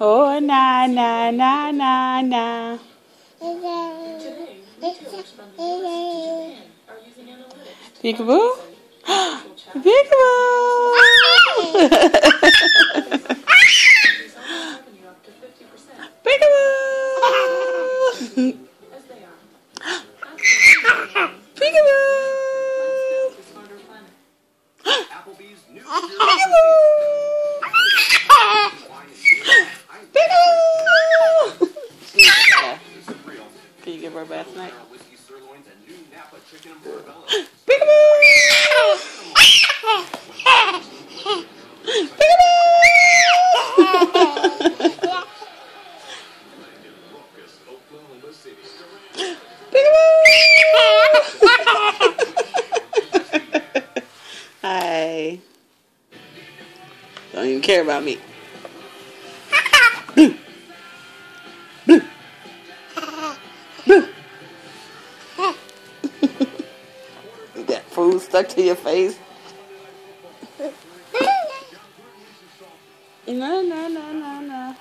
oh, na, na, na, na, na. Peekaboo? Peekaboo! Peekaboo! Peekaboo! Raucous Oklahoma City. Hi. Don't even care about me. that food stuck to your face. No, no, no, no, no.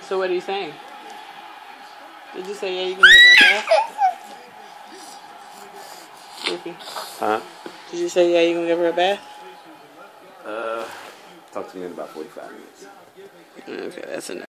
So what are you saying? Did you say yeah you can give her a bath? Goofy. Huh? Did you say yeah you can give her a bath? Talk to me in about 45 minutes. Okay, that's enough.